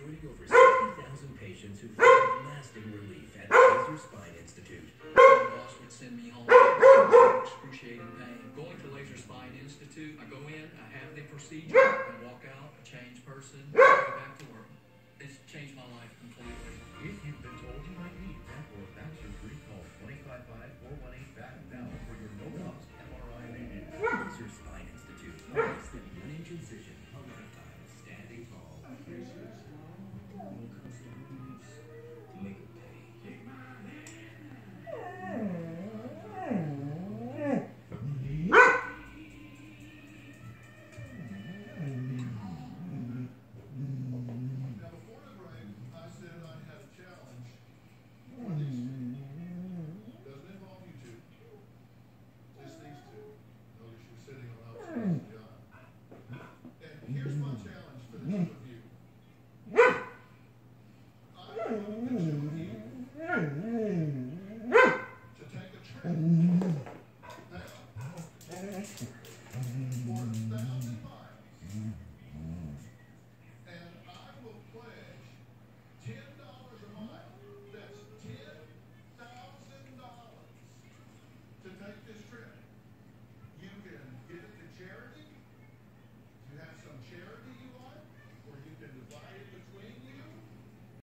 joining over 60,000 patients who found lasting relief at Laser Spine Institute. My boss would send me home excruciating pain. Going to Laser Spine Institute, I go in, I have the procedure, I walk out a changed person, I go back to work. It's changed my life completely. Thank you.